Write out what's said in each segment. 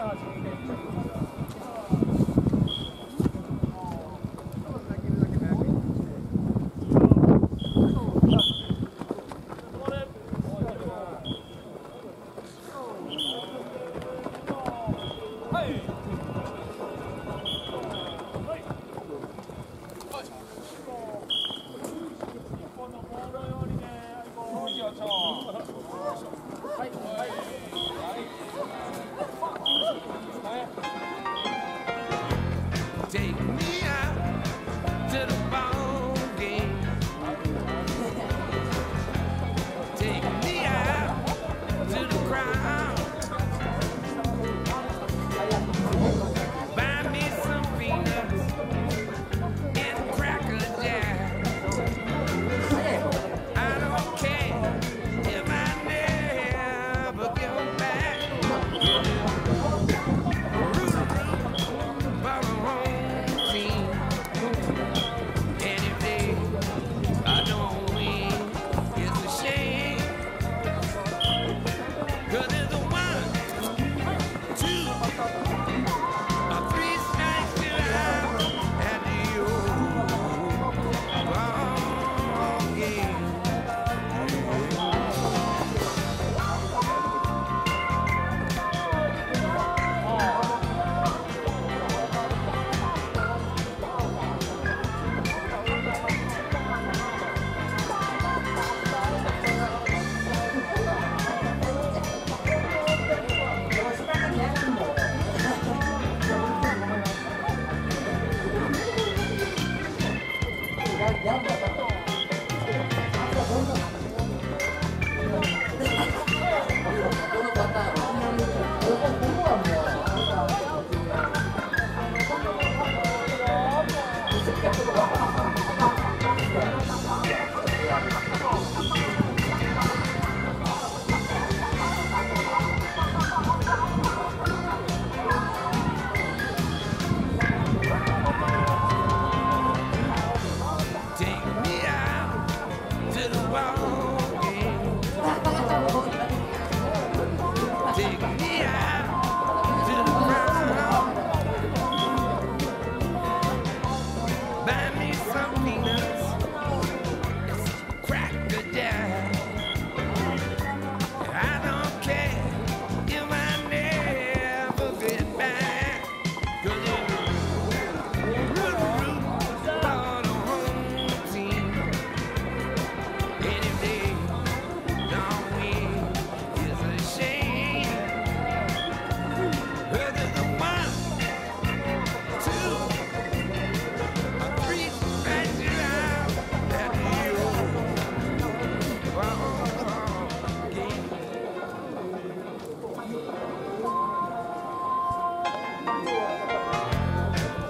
아, 진짜.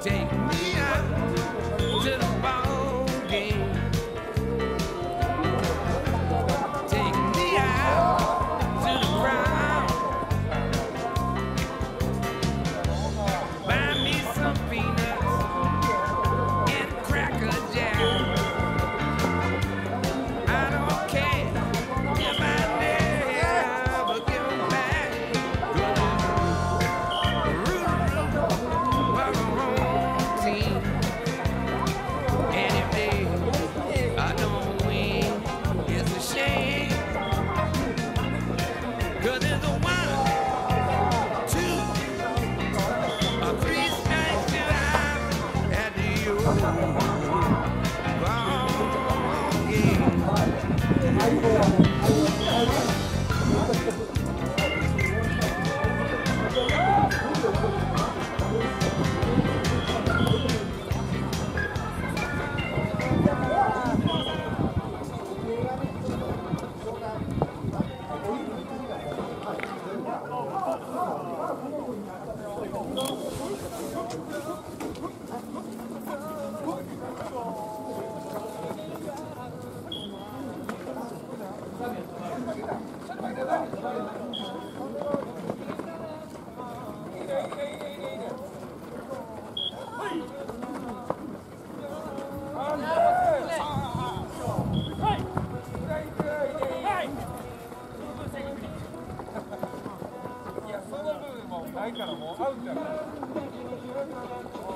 Take me. Come on. ないからもうアウトやから。